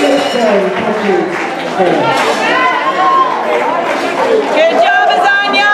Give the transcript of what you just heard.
Good job, Azania!